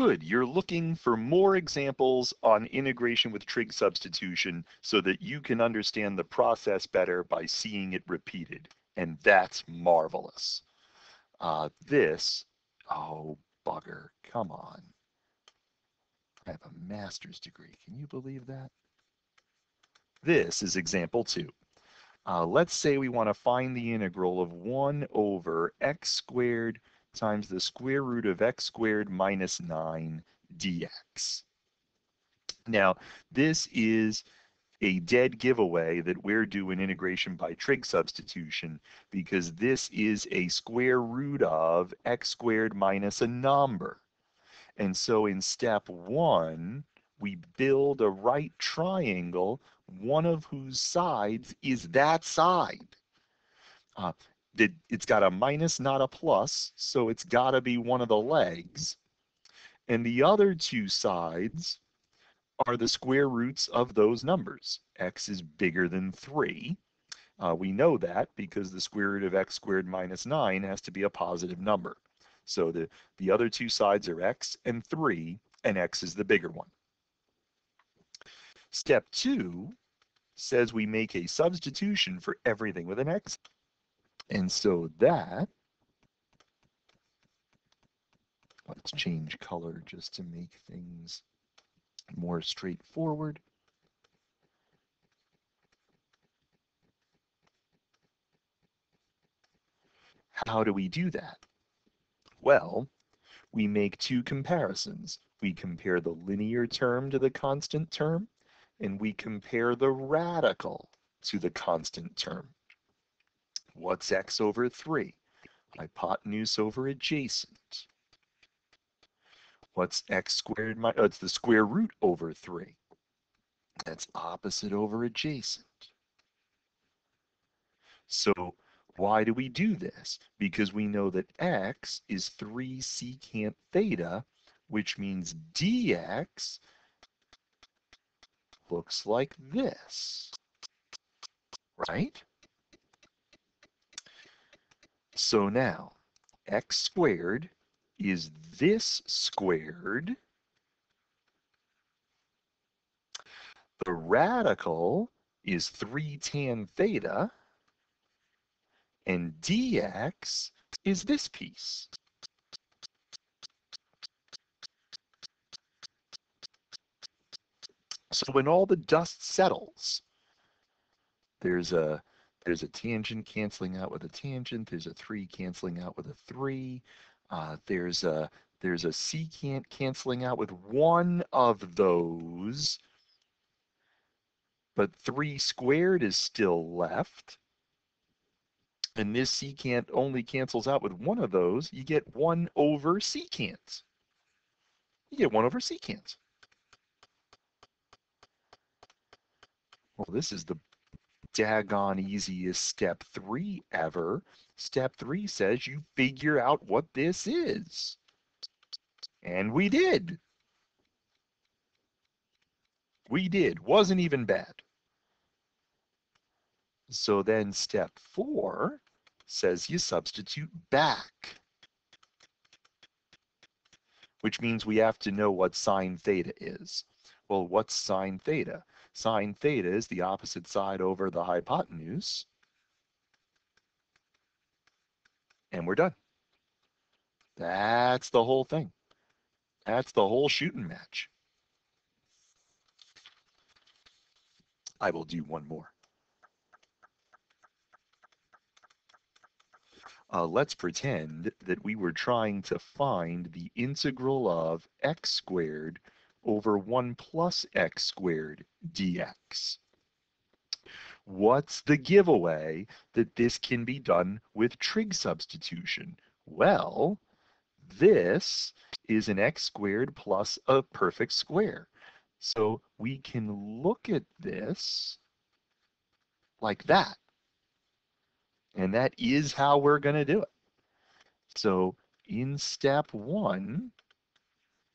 Good, you're looking for more examples on integration with trig substitution so that you can understand the process better by seeing it repeated. And that's marvelous. Uh, this, oh bugger, come on. I have a master's degree, can you believe that? This is example two. Uh, let's say we want to find the integral of 1 over x squared times the square root of x squared minus 9 dx. Now, this is a dead giveaway that we're doing integration by trig substitution because this is a square root of x squared minus a number. And so in step one, we build a right triangle one of whose sides is that side. Uh, it, it's got a minus, not a plus, so it's got to be one of the legs. And the other two sides are the square roots of those numbers. x is bigger than 3. Uh, we know that because the square root of x squared minus 9 has to be a positive number. So the, the other two sides are x and 3, and x is the bigger one. Step 2 says we make a substitution for everything with an x. And so that, let's change color just to make things more straightforward. How do we do that? Well, we make two comparisons. We compare the linear term to the constant term, and we compare the radical to the constant term. What's x over 3? Hypotenuse over adjacent. What's x squared? My, oh, uh, it's the square root over 3. That's opposite over adjacent. So why do we do this? Because we know that x is 3 secant theta, which means dx looks like this, right? So now, x squared is this squared. The radical is 3 tan theta, and dx is this piece. So when all the dust settles, there's a there's a tangent canceling out with a tangent. There's a three canceling out with a three. Uh, there's a there's a secant canceling out with one of those, but three squared is still left. And this secant only cancels out with one of those. You get one over secant. You get one over secant. Well, this is the daggone easiest step three ever. Step three says you figure out what this is. And we did. We did. Wasn't even bad. So then step four says you substitute back, which means we have to know what sine theta is. Well, what's sine theta? Sine theta is the opposite side over the hypotenuse. And we're done. That's the whole thing. That's the whole shooting match. I will do one more. Uh, let's pretend that we were trying to find the integral of x squared over 1 plus x squared dx. What's the giveaway that this can be done with trig substitution? Well, this is an x squared plus a perfect square. So we can look at this like that. And that is how we're going to do it. So in step one,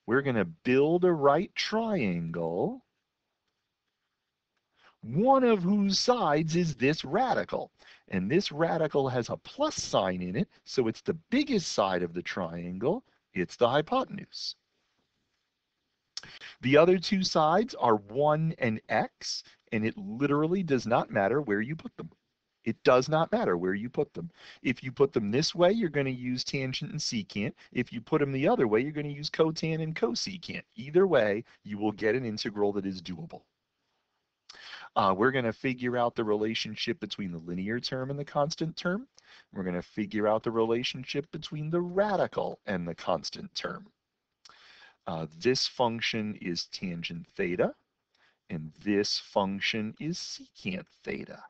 we're going to build a right triangle, one of whose sides is this radical. And this radical has a plus sign in it, so it's the biggest side of the triangle. It's the hypotenuse. The other two sides are 1 and x, and it literally does not matter where you put them. It does not matter where you put them. If you put them this way, you're going to use tangent and secant. If you put them the other way, you're going to use cotan and cosecant. Either way, you will get an integral that is doable. Uh, we're going to figure out the relationship between the linear term and the constant term. We're going to figure out the relationship between the radical and the constant term. Uh, this function is tangent theta, and this function is secant theta.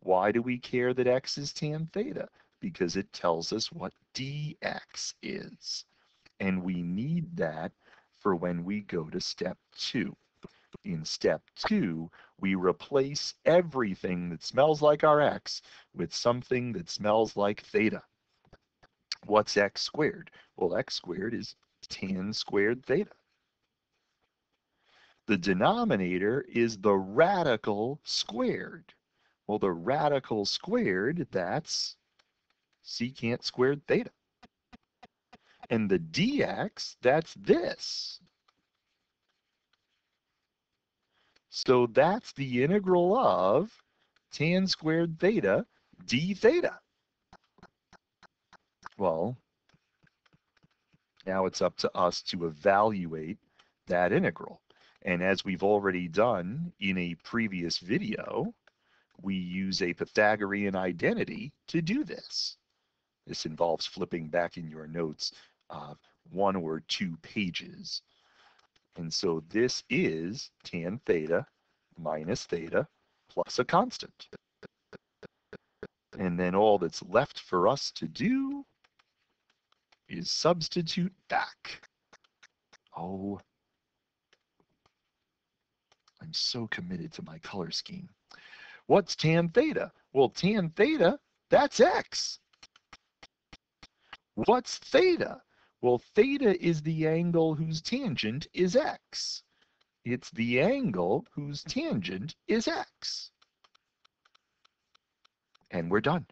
Why do we care that x is tan theta? Because it tells us what dx is. And we need that for when we go to step two. In step two, we replace everything that smells like our x with something that smells like theta. What's x squared? Well, x squared is tan squared theta. The denominator is the radical squared. Well, the radical squared, that's secant squared theta. And the dx, that's this. So that's the integral of tan squared theta d theta. Well, now it's up to us to evaluate that integral. And as we've already done in a previous video, we use a Pythagorean identity to do this. This involves flipping back in your notes uh, one or two pages. And so this is tan theta minus theta plus a constant. And then all that's left for us to do is substitute back. Oh, I'm so committed to my color scheme. What's tan theta? Well, tan theta, that's x. What's theta? Well, theta is the angle whose tangent is x. It's the angle whose tangent is x. And we're done.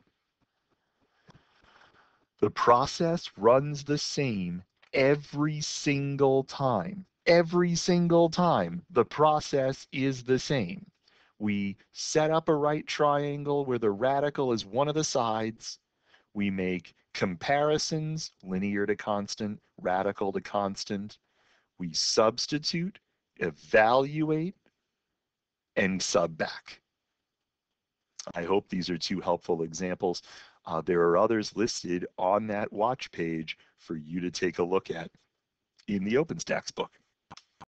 The process runs the same every single time. Every single time, the process is the same we set up a right triangle where the radical is one of the sides. We make comparisons, linear to constant, radical to constant. We substitute, evaluate, and sub back. I hope these are two helpful examples. Uh, there are others listed on that watch page for you to take a look at in the OpenStax book.